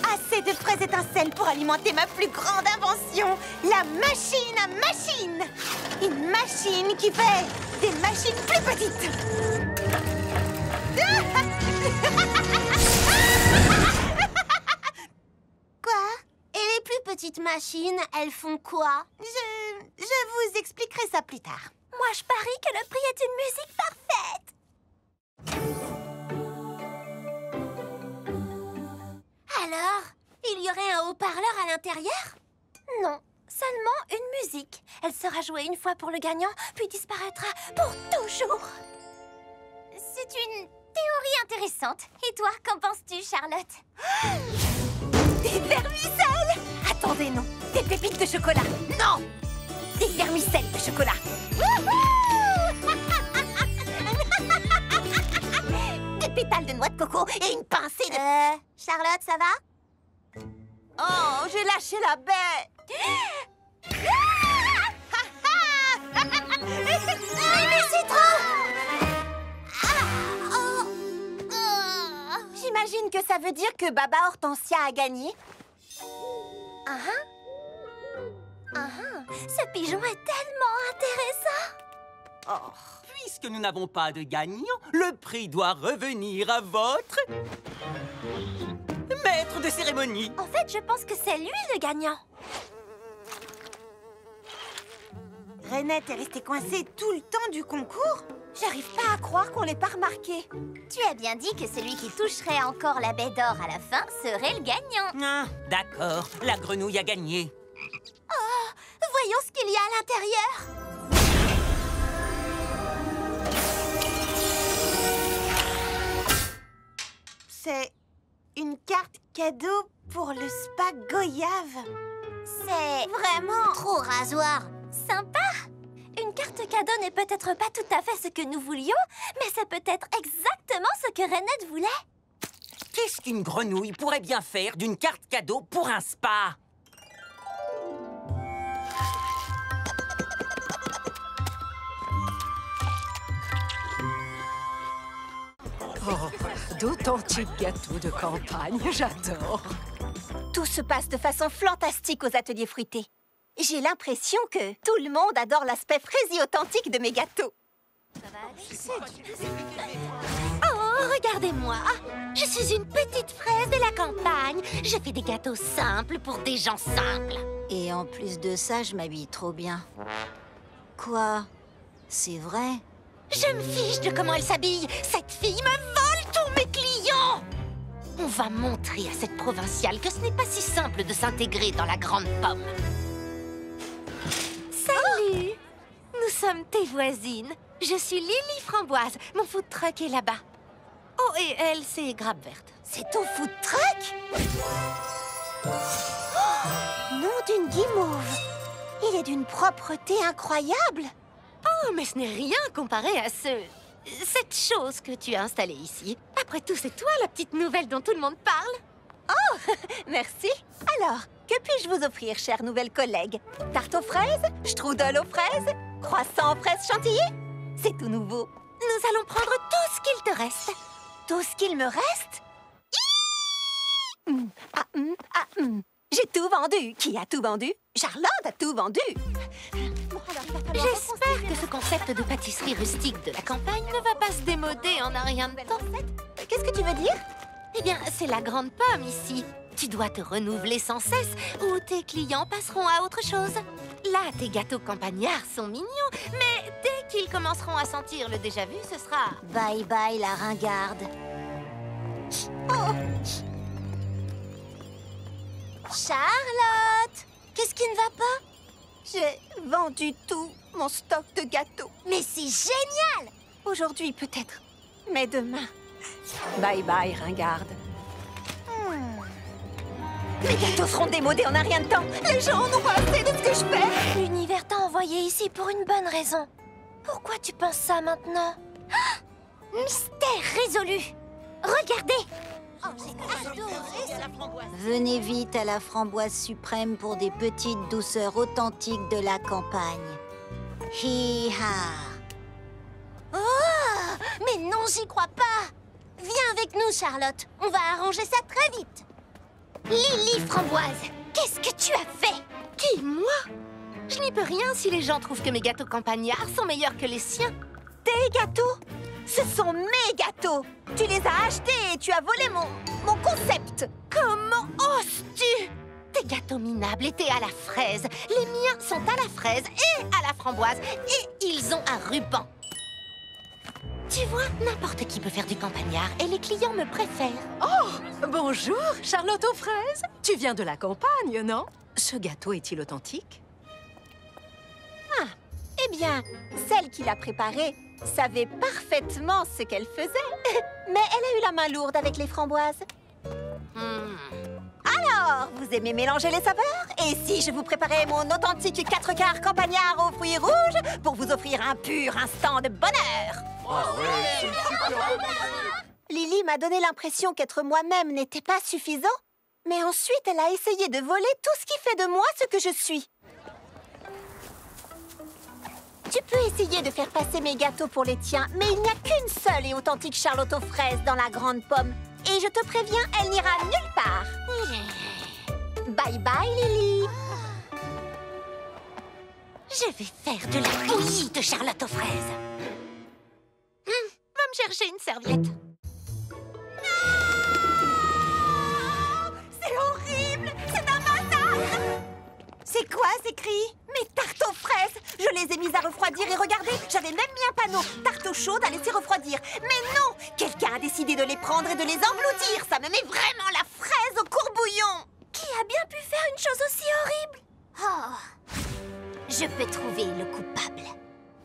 Assez de fraises étincelles pour alimenter ma plus grande invention, la machine à machine Une machine qui fait des machines plus petites! Quoi? Et les plus petites machines, elles font quoi? Je... je vous expliquerai ça plus tard. Moi, je parie que le prix est une musique parfaite. Alors, il y aurait un haut-parleur à l'intérieur? Non, seulement une musique. Elle sera jouée une fois pour le gagnant, puis disparaîtra pour toujours. C'est une théorie intéressante. Et toi, qu'en penses-tu, Charlotte? Des vermicelles! Attendez, non. Des pépites de chocolat. Non Des vermicelles de chocolat Des pétales de noix de coco et une pincée de... Euh, Charlotte, ça va? Oh, j'ai lâché la bête Mais c'est trop Ah, oh. J'imagine que ça veut dire que Baba Hortensia a gagné. Ah ah. Ah ah. Ce pigeon est tellement intéressant Oh, puisque nous n'avons pas de gagnant, le prix doit revenir à votre... maître de cérémonie. En fait, je pense que c'est lui le gagnant Renette est restée coincée tout le temps du concours J'arrive pas à croire qu'on l'ait pas remarqué. Tu as bien dit que celui qui toucherait encore la baie d'or à la fin serait le gagnant Ah, d'accord, la grenouille a gagné. Oh Voyons ce qu'il y a à l'intérieur. C'est une carte cadeau pour le spa Goyave. C'est vraiment. trop rasoir. Sympa. Une carte cadeau n'est peut-être pas tout à fait ce que nous voulions, mais c'est peut-être exactement ce que Renette voulait. Qu'est-ce qu'une grenouille pourrait bien faire d'une carte cadeau pour un spa? Oh, d'authentiques gâteaux de campagne, j'adore. Tout se passe de façon fantastique aux ateliers fruités. J'ai l'impression que tout le monde adore l'aspect fraisi authentique de mes gâteaux. Oh, regardez-moi Je suis une petite fraise de la campagne Je fais des gâteaux simples pour des gens simples Et en plus de ça, je m'habille trop bien. Quoi? C'est vrai? Je me fiche de comment elle s'habille. Cette fille me vole tous mes clients. On va montrer à cette provinciale que ce n'est pas si simple de s'intégrer dans la grande pomme. Salut. Nous sommes tes voisines. Je suis Lily Framboise, mon food truck est là-bas. Oh, et elle, c'est Grappe Verte. C'est ton food truck? Oh, Nom d'une guimauve. Il est d'une propreté incroyable Oh, mais ce n'est rien comparé à ce... Cette chose que tu as installée ici. Après tout, c'est toi la petite nouvelle dont tout le monde parle. Oh, merci Alors, que puis-je vous offrir, chère nouvelle collègue? Tarte aux fraises? Strudel aux fraises? Croissant aux fraises chantilly? C'est tout nouveau. Nous allons prendre tout ce qu'il te reste. Tout ce qu'il me reste? Ah, hum, ah, hum. J'ai tout vendu. Qui a tout vendu? Charlotte a tout vendu. J'espère que ce concept de pâtisserie rustique de la campagne ne va pas se démoder en un rien de temps. Qu'est-ce que tu veux dire? Eh bien, c'est la grande pomme ici. Tu dois te renouveler sans cesse ou tes clients passeront à autre chose. Là, tes gâteaux campagnards sont mignons, mais dès qu'ils commenceront à sentir le déjà vu, ce sera... Bye bye la ringarde. Charlotte Qu'est-ce qui ne va pas? J'ai vendu tout mon stock de gâteaux. Mais c'est génial Aujourd'hui peut-être, mais demain. Bye bye, ringarde. Mes gâteaux seront démodés en un rien de temps. Les gens n'ont pas assez de ce que je fais. L'univers t'a envoyé ici pour une bonne raison. Pourquoi tu penses ça maintenant? Ah Mystère résolu Regardez Venez vite à la framboise suprême pour des petites douceurs authentiques de la campagne. Hi-ha. Oh Mais non, j'y crois pas Viens avec nous, Charlotte. On va arranger ça très vite. Lily Framboise, qu'est-ce que tu as fait? Qui, moi? Je n'y peux rien si les gens trouvent que mes gâteaux campagnards sont meilleurs que les siens. Tes gâteaux? Ce sont mes gâteaux Tu les as achetés et tu as volé mon... mon concept Comment oses-tu? Tes gâteaux minables étaient à la fraise. Les miens sont à la fraise et à la framboise. Et ils ont un ruban. Tu vois, n'importe qui peut faire du campagnard et les clients me préfèrent. Oh Bonjour, Charlotte aux fraises Tu viens de la campagne, non? Ce gâteau est-il authentique? Eh bien, celle qui l'a préparé savait parfaitement ce qu'elle faisait. Mais elle a eu la main lourde avec les framboises. Hmm. Alors, vous aimez mélanger les saveurs? Et si je vous préparais mon authentique 4 quarts campagnard aux fruits rouges pour vous offrir un pur instant de bonheur? Lily m'a donné l'impression qu'être moi-même n'était pas suffisant, mais ensuite elle a essayé de voler tout ce qui fait de moi ce que je suis. Tu peux essayer de faire passer mes gâteaux pour les tiens, mais il n'y a qu'une seule et authentique Charlotte aux fraises dans la grande pomme. Et je te préviens, elle n'ira nulle part. Bye bye, Lily. Je vais faire de la bouillie de Charlotte aux fraises. Hum, va me chercher une serviette. C'est horrible C'est un massacre C'est quoi ces cris? Mes tartes aux fraises Je les ai mises à refroidir et regardez, j'avais même mis un panneau. Tarte chaudes à laisser refroidir. Mais non Quelqu'un a décidé de les prendre et de les engloutir. Ça me met vraiment la fraise au courbouillon. Qui a bien pu faire une chose aussi horrible? Oh Je peux trouver le coupable.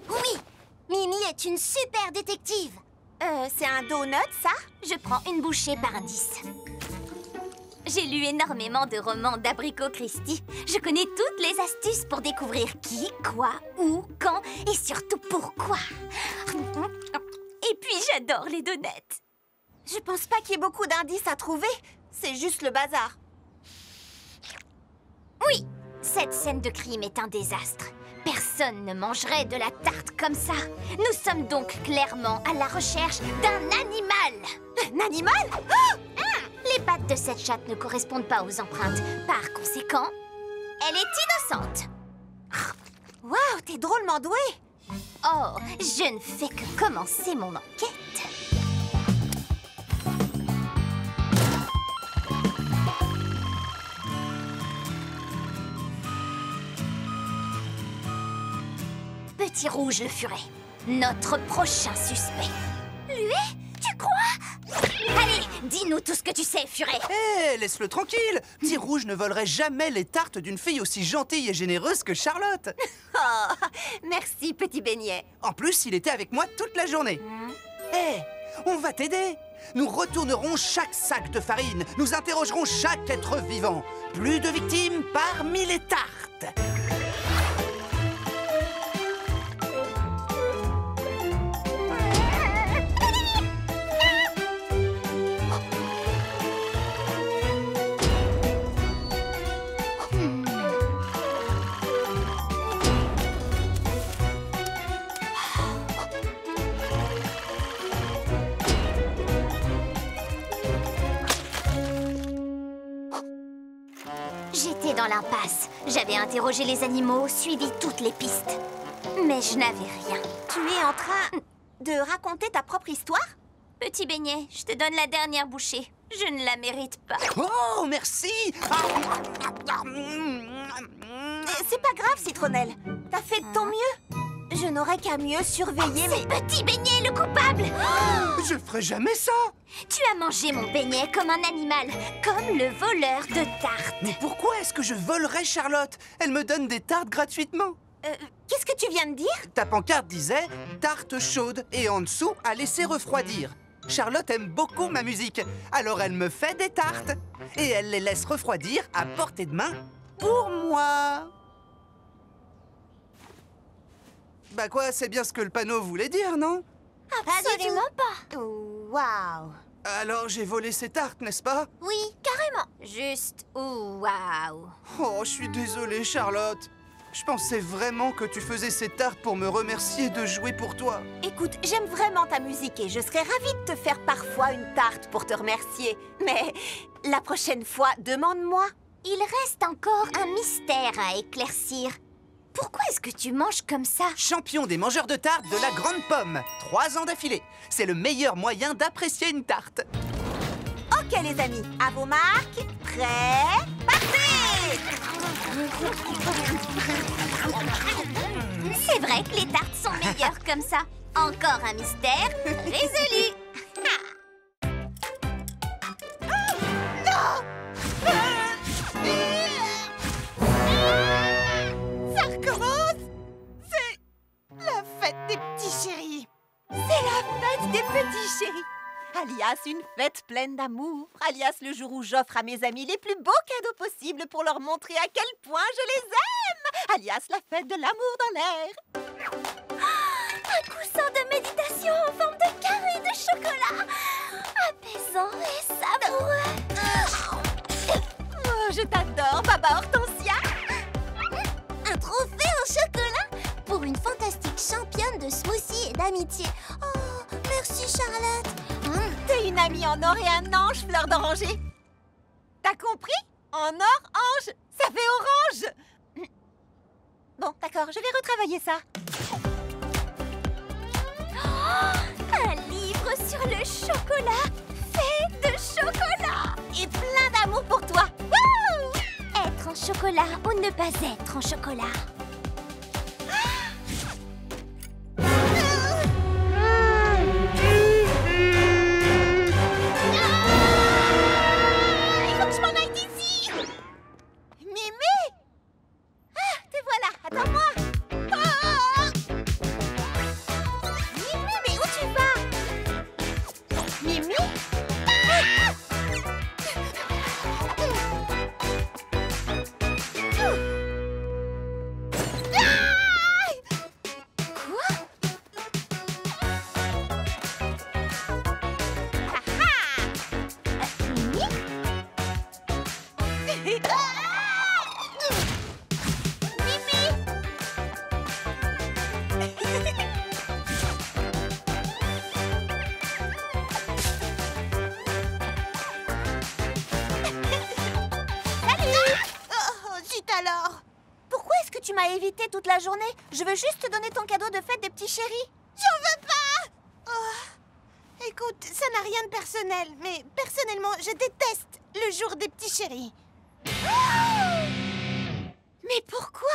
Oui Mimi est une super détective. Euh, c'est un donut, ça? Je prends une bouchée par indice. J'ai lu énormément de romans d'Abricot Christie. Je connais toutes les astuces pour découvrir qui, quoi, où, quand et surtout pourquoi. Et puis j'adore les donuts. Je pense pas qu'il y ait beaucoup d'indices à trouver. C'est juste le bazar. Oui, cette scène de crime est un désastre. Personne ne mangerait de la tarte comme ça. Nous sommes donc clairement à la recherche d'un animal. Un animal? Hum, Les pattes de cette chatte ne correspondent pas aux empreintes. Par conséquent, elle est innocente. Waouh, t'es drôlement doué Oh, je ne fais que commencer mon enquête. Petit Rouge le Furet, notre prochain suspect. Lui Tu crois? Dis-nous tout ce que tu sais, Furet. Hé, laisse-le tranquille. Petit Rouge ne volerait jamais les tartes d'une fille aussi gentille et généreuse que Charlotte. Oh, merci, petit beignet. En plus, il était avec moi toute la journée. Hé, on va t'aider. Nous retournerons chaque sac de farine. Nous interrogerons chaque être vivant. Plus de victimes parmi les tartes dans l'impasse. J'avais interrogé les animaux, suivi toutes les pistes. Mais je n'avais rien. Tu es en train de raconter ta propre histoire? Petit beignet, je te donne la dernière bouchée. Je ne la mérite pas. Oh, merci C'est pas grave, Citronnelle. T'as fait de ton mieux. Je n'aurais qu'à mieux surveiller mes... Petit beignet le coupable. Je ferai jamais ça. Tu as mangé mon beignet comme un animal, comme le voleur de tartes. Mais pourquoi est-ce que je volerais Charlotte? Elle me donne des tartes gratuitement. Euh, Qu'est-ce que tu viens de dire? Ta pancarte disait tarte chaude et en dessous à laisser refroidir. Charlotte aime beaucoup ma musique, alors elle me fait des tartes. Et elle les laisse refroidir à portée de main pour moi. Bah quoi, c'est bien ce que le panneau voulait dire, non? Absolument pas. Waouh Alors j'ai volé ces tartes, n'est-ce pas? Oui, carrément. Juste, ouh, waouh. Oh, je suis désolée, Charlotte. Je pensais vraiment que tu faisais ces tartes pour me remercier de jouer pour toi. Écoute, j'aime vraiment ta musique et je serais ravie de te faire parfois une tarte pour te remercier. Mais la prochaine fois, demande-moi. Il reste encore un mystère à éclaircir. Pourquoi est-ce que tu manges comme ça Champion des mangeurs de tartes de la Grande Pomme. Trois ans d'affilée. C'est le meilleur moyen d'apprécier une tarte. Ok les amis, à vos marques, prêts, partez C'est vrai que les tartes sont meilleures comme ça. Encore un mystère résolu. chéris C'est la fête des petits chéris. Alias une fête pleine d'amour. Alias le jour où j'offre à mes amis les plus beaux cadeaux possibles pour leur montrer à quel point je les aime. Alias la fête de l'amour dans l'air. Un coussin de méditation en forme de carré de chocolat. Apaisant et savoureux. Oh, je t'adore, Baba Hortensia. Un trophée en chocolat pour une fantastique championne de smoothie et d'amitié. Oh, merci Charlotte. Hum, T'es une amie en or et un ange, fleur d'oranger T'as compris? En or, ange, ça fait orange Bon, d'accord, je vais retravailler ça. Oh, un livre sur le chocolat fait de chocolat. Et plein d'amour pour toi Wouh Être en chocolat ou ne pas être en chocolat? Toute la journée. Je veux juste te donner ton cadeau de fête des petits chéris. J'en veux pas! Oh, Écoute, ça n'a rien de personnel, mais personnellement, je déteste le jour des petits chéris. Mais pourquoi?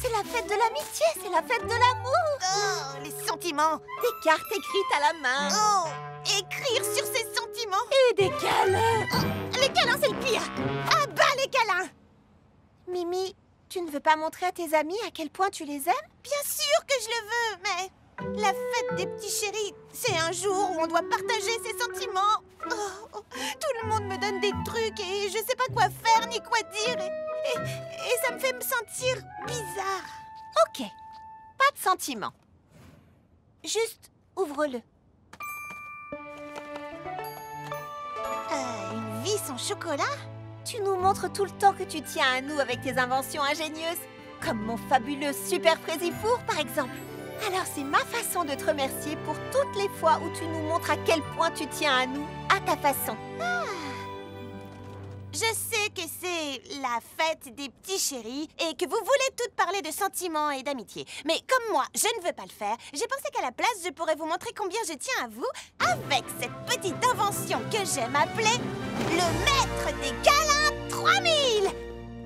C'est la fête de l'amitié, c'est la fête de l'amour. Oh, les sentiments. Des cartes écrites à la main. Oh, écrire sur ses sentiments. Et des câlins. Oh, Les câlins, c'est le pire. Ah bah, les câlins. Mimi, tu ne veux pas montrer à tes amis à quel point tu les aimes? Bien sûr que je le veux, mais la fête des petits chéris, c'est un jour où on doit partager ses sentiments. Oh, tout le monde me donne des trucs et je sais pas quoi faire ni quoi dire et, ça me fait me sentir bizarre. Ok, pas de sentiments. Juste ouvre-le. Euh, une vie sans chocolat? Tu nous montres tout le temps que tu tiens à nous avec tes inventions ingénieuses. Comme mon fabuleux super Four, par exemple. Alors c'est ma façon de te remercier pour toutes les fois où tu nous montres à quel point tu tiens à nous, à ta façon. Ah. Je sais que c'est la fête des petits chéris et que vous voulez toutes parler de sentiments et d'amitié. Mais comme moi, je ne veux pas le faire, j'ai pensé qu'à la place, je pourrais vous montrer combien je tiens à vous avec cette petite invention que j'aime appeler le maître des câlins 3000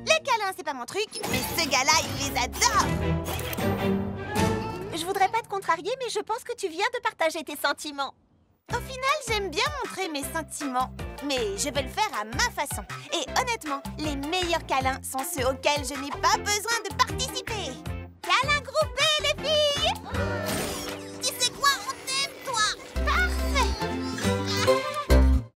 Les câlins, c'est pas mon truc, mais ce gars-là, il les adore Je voudrais pas te contrarier, mais je pense que tu viens de partager tes sentiments. Au final, j'aime bien montrer mes sentiments, mais je veux le faire à ma façon. Et honnêtement, les meilleurs câlins sont ceux auxquels je n'ai pas besoin de participer. Câlins groupés, les filles